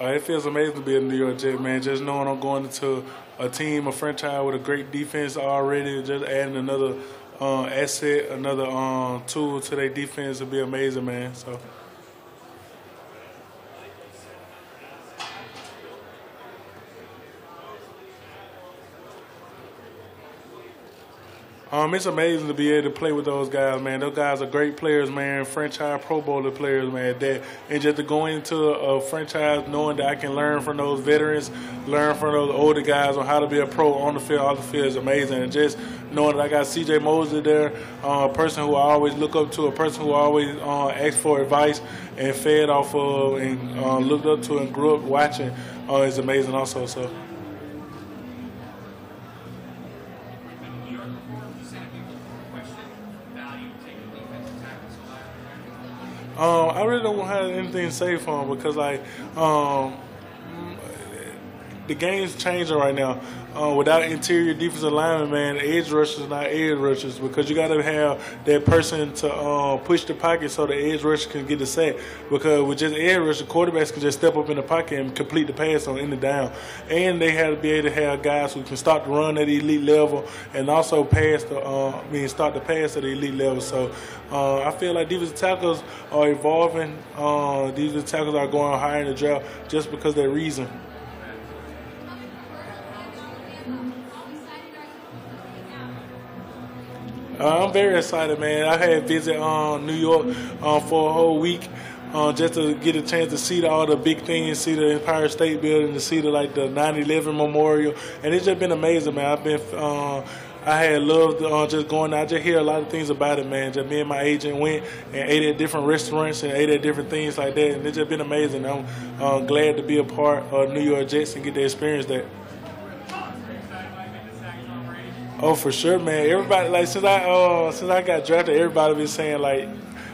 Uh, it feels amazing to be a New York Jet, man. Just knowing I'm going into a team, a franchise with a great defense already, just adding another uh, asset, another um, tool to their defense would be amazing, man. So. Um, it's amazing to be able to play with those guys, man. Those guys are great players, man. Franchise Pro Bowler players, man. That and just to go into a franchise knowing that I can learn from those veterans, learn from those older guys on how to be a pro on the field, off the field is amazing. And just knowing that I got C.J. Mosley there, uh, a person who I always look up to, a person who I always uh, ask for advice and fed off of and uh, looked up to and grew up watching uh, is amazing also. So. Um, I really don't have anything to say for him because like um, the game's changing right now. Uh, without interior defensive lineman, man, edge rushers are not edge rushers because you got to have that person to uh, push the pocket so the edge rusher can get the sack. Because with just edge rusher, quarterbacks can just step up in the pocket and complete the pass on any down. And they have to be able to have guys who can start the run at the elite level and also pass the, uh, I mean, start the pass at the elite level. So uh, I feel like defensive tackles are evolving. Uh, defensive tackles are going higher in the draft just because that reason. I'm very excited, man. I had visit um, New York uh, for a whole week. Uh, just to get a chance to see all the big things, see the Empire State Building, to see the like the 9/11 Memorial, and it's just been amazing, man. I've been, uh, I had loved uh, just going. I just hear a lot of things about it, man. Just me and my agent went and ate at different restaurants and ate at different things like that, and it's just been amazing. I'm uh, glad to be a part of New York Jets and get to experience that. Oh, for sure, man. Everybody like since I uh since I got drafted, everybody been saying like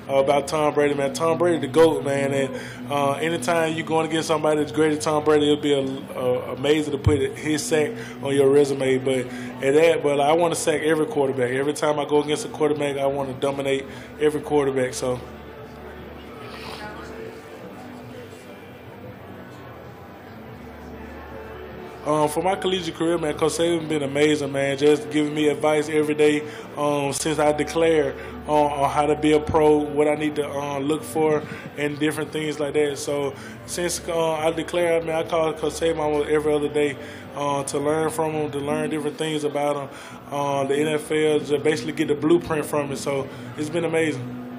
uh, about Tom Brady, man. Tom Brady, the goat, man. And uh, anytime you're going against somebody that's greater than Tom Brady, it'll be a, a, amazing to put his sack on your resume. But at that, but I want to sack every quarterback. Every time I go against a quarterback, I want to dominate every quarterback. So. Um, for my collegiate career, man, Coach Saban been amazing, man. Just giving me advice every day um, since I declared on, on, how to be a pro, what I need to uh, look for, and different things like that. So since uh, I declared, I mean, I call Coach Saban every other day uh, to learn from him, to learn different things about him. Uh, the NFL, to basically get the blueprint from it. So it's been amazing.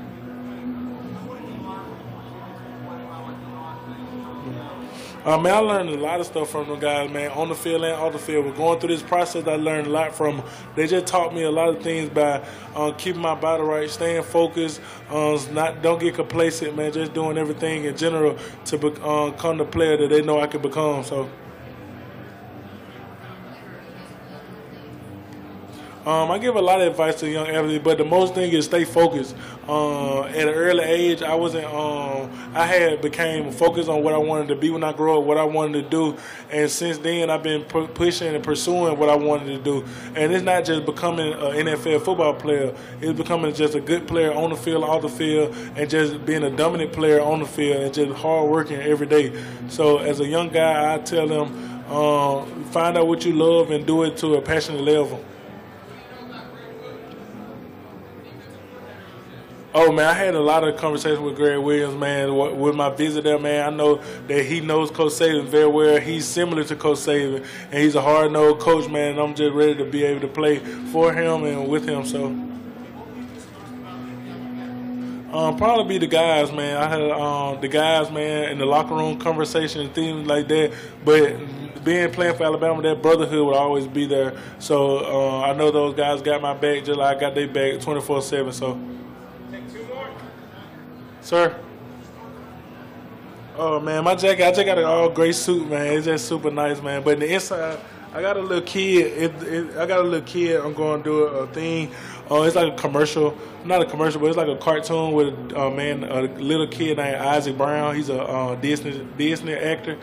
Uh, man, I learned a lot of stuff from them guys, man, on the field and off the field. We're going through this process. I learned a lot from them. They just taught me a lot of things by uh, keeping my body right, staying focused, uh, not don't get complacent, man. Just doing everything in general to become the player that they know I can become. So. Um, I give a lot of advice to young athletes, but the most thing is stay focused. Uh, at an early age, I wasn't. Um, I had became focused on what I wanted to be when I grow up, what I wanted to do, and since then I've been pu- pushing and pursuing what I wanted to do. And it's not just becoming an NFL football player; it's becoming just a good player on the field, off the field, and just being a dominant player on the field and just hard working every day. So, as a young guy, I tell them, uh, find out what you love and do it to a passionate level. Oh man, I had a lot of conversations with Gregg Williams, man. With my visit there, man, I know that he knows Coach Saban very well. He's similar to Coach Saban, and he's a hard-nosed coach, man. I'm just ready to be able to play for him and with him. So, um, probably be the guys, man. I had um, the guys, man, in the locker room conversation and things like that. But being playing for Alabama, that brotherhood will always be there. So uh, I know those guys got my back just like I got their back 24/7. So. Sir? Oh man, my jacket, I just got an all gray suit, man. It's just super nice, man. But in the inside, I got a little kid. It, it, I got a little kid. I'm going to do a, a thing. Uh, it's like a commercial. Not a commercial, but it's like a cartoon with a man, a little kid named Isaac Brown. He's a uh, Disney Disney actor.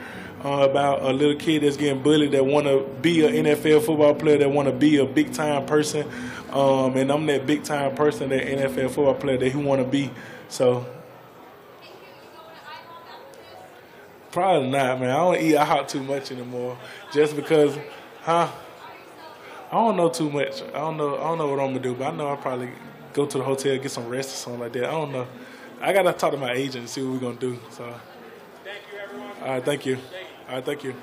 Uh, about a little kid that's getting bullied that want to be an NFL football player, that want to be a big time person, um, and I'm that big time person, that NFL football player that he want to be. So Probably not, man. I don't eat out too much anymore, just because, huh? I don't know too much. I don't know. I don't know what I'm gonna do, but I know I'll probably go to the hotel, get some rest or something like that. I don't know. I gotta talk to my agent and see what we're gonna do. So. Thank you, everyone. All right, thank you. All right, thank you.